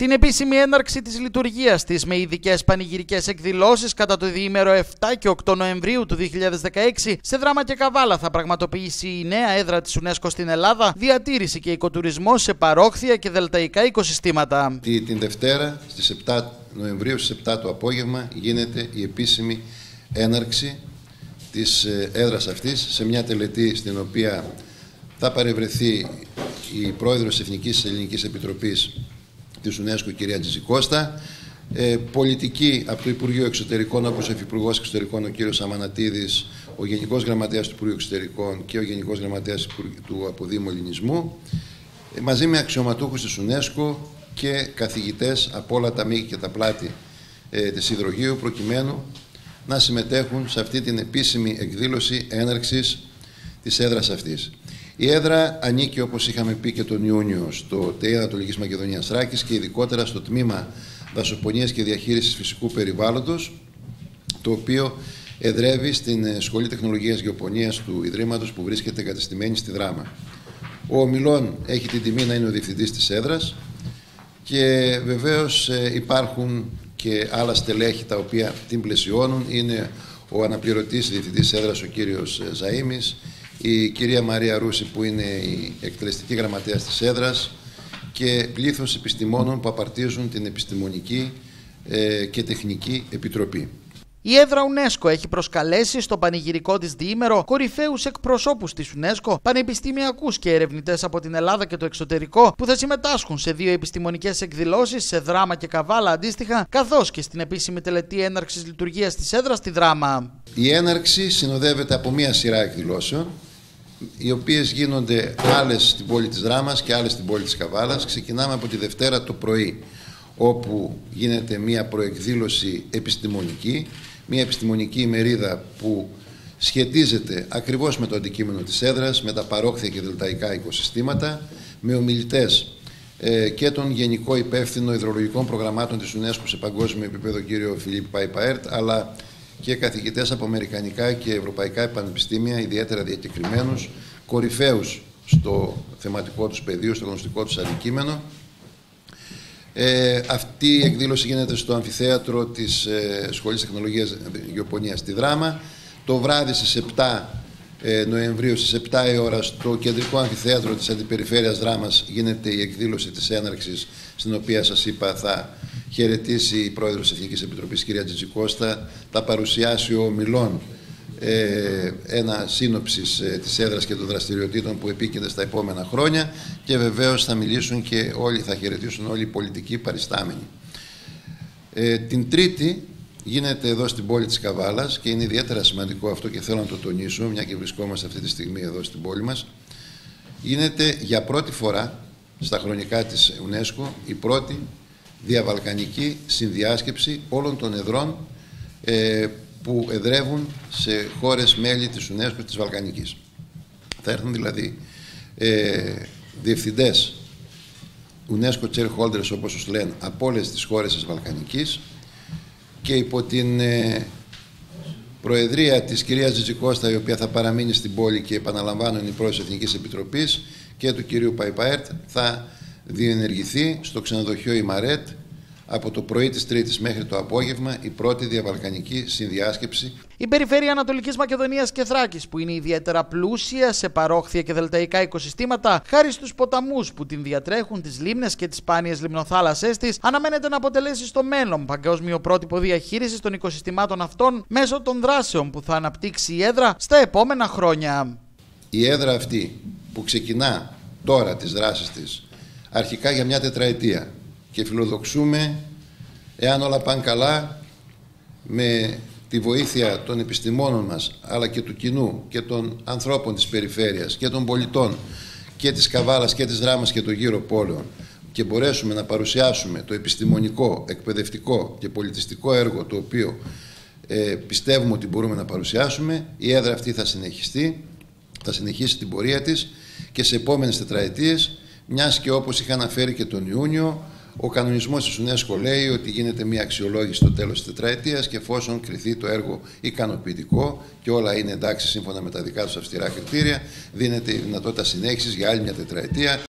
Την επίσημη έναρξη της λειτουργίας της με ειδικές πανηγυρικές εκδηλώσεις κατά το διήμερο 7 και 8 Νοεμβρίου του 2016 σε δράμα και καβάλα θα πραγματοποιήσει η νέα έδρα της UNESCO στην Ελλάδα, διατήρηση και οικοτουρισμό σε παρόχθια και δελταϊκά οικοσυστήματα. Την Δευτέρα στις 7 Νοεμβρίου στις 7 το απόγευμα γίνεται η επίσημη έναρξη της ε, έδρας αυτής σε μια τελετή στην οποία θα παρευρεθεί η πρόεδρος της Εθνικής Ελληνικής Επιτροπής της UNESCO, κυρία Τζιζικώστα, ε, πολιτική από το Υπουργείο Εξωτερικών, όπως ο Υφυπουργός Εξωτερικών, ο κύριος Αμανατίδης, ο Γενικός Γραμματέας του Υπουργείου Εξωτερικών και ο Γενικός Γραμματέας του Αποδήμου Ελληνισμού, ε, μαζί με αξιωματούχους της UNESCO και καθηγητές από όλα τα μήκη και τα πλάτη ε, της Ιδρογείου, προκειμένου να συμμετέχουν σε αυτή την επίσημη εκδήλωση έναρξης της έδρας αυτής. Η έδρα ανήκει, όπως είχαμε πει και τον Ιούνιο, στο ΤΕΙ Ανατολικής Μακεδονίας Ράκης και ειδικότερα στο τμήμα δασοπονίας και διαχείρισης φυσικού περιβάλλοντος, το οποίο εδρεύει στην Σχολή Τεχνολογίας Γεωπονίας του Ιδρύματος που βρίσκεται εγκατεστημένη στη Δράμα. Ο Ομιλών έχει την τιμή να είναι ο διευθυντής της έδρας και βεβαίως ε, υπάρχουν και άλλα στελέχη τα οποία την πλαισιώνουν. Είναι ο αναπληρωτής διευθυντής έδρας ο κύριος ε, Ζαΐμης, η κυρία Μαρία Ρούση που είναι η εκτελεστική γραμματέας της έδρας και πλήθος επιστημόνων που απαρτίζουν την επιστημονική ε, και τεχνική επιτροπή. Η έδρα UNESCO έχει προσκαλέσει στο πανηγυρικό της διήμερο κορυφαίους εκπροσώπους της UNESCO, πανεπιστημιακούς και ερευνητές από την Ελλάδα και το εξωτερικό, που θα συμμετάσχουν σε δύο επιστημονικές εκδηλώσεις σε δράμα και καβάλα αντίστοιχα, καθώς και στην επίσημη τελετή έναρξης λειτουργίας της έδρας στη δράμα. Η έναρξη συνοδεύεται από μία σειρά εκδηλώσεων οι οποίες γίνονται άλλες στην πόλη της Δράμας και άλλες στην πόλη της Καβάλας. Ξεκινάμε από τη Δευτέρα το πρωί, όπου γίνεται μία προεκδήλωση επιστημονική, μία επιστημονική ημερίδα που σχετίζεται ακριβώς με το αντικείμενο της έδρας, με τα παρόχθια και δελταϊκά οικοσυστήματα, με ομιλητές ε, και τον Γενικό Υπεύθυνο Ιδρολογικών Προγραμμάτων της UNESCO σε παγκόσμιο επίπεδο, κύριο Φιλίπ Παϊπαέρτ, αλλά και καθηγητές από Αμερικανικά και Ευρωπαϊκά πανεπιστήμια, ιδιαίτερα διακεκριμένους, κορυφαίους στο θεματικό τους πεδίο, στο γνωστικό τους αντικείμενο. Ε, αυτή η εκδήλωση γίνεται στο αμφιθέατρο της ε, Σχολής Τεχνολογίας Γεωπονίας στη Δράμα. Το βράδυ στις 7 ε, Νοεμβρίου στις 7 η ώρα στο κεντρικό αμφιθέατρο της Αντιπεριφέρειας Δράμας γίνεται η εκδήλωση της έναρξης στην οποία σας είπα θα χαιρετήσει η Πρόεδρος της Εθνικής Επιτροπής κυρία Τζιτζικώστα θα παρουσιάσει ο Μιλών ε, ένα σύνοψης ε, της έδρας και των δραστηριοτήτων που επίκενται στα επόμενα χρόνια και βεβαίως θα μιλήσουν και όλοι, θα χαιρετήσουν όλοι οι πολιτικοί παριστάμενοι. Ε, την Τρίτη γίνεται εδώ στην πόλη της Καβάλας και είναι ιδιαίτερα σημαντικό αυτό και θέλω να το τονίσω, μια και βρισκόμαστε αυτή τη στιγμή εδώ στην πόλη μας, γίνεται για πρώτη φορά στα χρονικά της UNESCO η πρώτη διαβαλκανική συνδιάσκεψη όλων των εδρών ε, που εδρεύουν σε χώρες μέλη της UNESCO της Βαλκανικής. Θα έρθουν δηλαδή ε, διευθυντές UNESCO chair holders όπως τους λένε από όλες τις χώρες της Βαλκανικής και υπό την ε, προεδρία της κυρίας Τζιτζικώστα η οποία θα παραμείνει στην πόλη και επαναλαμβάνω είναι η πρόεδρος της Εθνικής Επιτροπής και του κυρίου Παϊπαέρτ θα διενεργηθεί στο ξενοδοχείο Ιμαρέτ από το πρωί της Τρίτης μέχρι το απόγευμα η πρώτη διαβαλκανική συνδιάσκεψη. Η περιφέρεια Ανατολικής Μακεδονίας και Θράκης που είναι ιδιαίτερα πλούσια σε παρόχθια και δελταϊκά οικοσυστήματα χάρη στους ποταμούς που την διατρέχουν, τις λίμνες και τις σπάνιες λιμνοθάλασσές της αναμένεται να αποτελέσει στο μέλλον παγκόσμιο πρότυπο διαχείρισης των οικοσυστημάτων αυτών μέσω των δράσεων που θα αναπτύξει η έδρα στα επόμενα χρόνια. Η έδρα αυτή που ξεκινά τώρα τις δράσεις της αρχικά για μια τετραετία. Και φιλοδοξούμε, εάν όλα πάνε καλά, με τη βοήθεια των επιστημόνων μας, αλλά και του κοινού και των ανθρώπων της περιφέρειας και των πολιτών και της Καβάλας και της Δράμας και των γύρω πόλεων και μπορέσουμε να παρουσιάσουμε το επιστημονικό, εκπαιδευτικό και πολιτιστικό έργο το οποίο ε, πιστεύουμε ότι μπορούμε να παρουσιάσουμε, η έδρα αυτή θα συνεχιστεί, θα συνεχίσει την πορεία της και σε επόμενες τετραετίες, μιας και όπως είχα αναφέρει και τον Ιούνιο, ο κανονισμός της UNESCO λέει ότι γίνεται μια αξιολόγηση στο τέλος της τετραετίας και εφόσον κριθεί το έργο ικανοποιητικό και όλα είναι εντάξει σύμφωνα με τα δικά τους αυστηρά κριτήρια, δίνεται η δυνατότητα συνέχισης για άλλη μια τετραετία.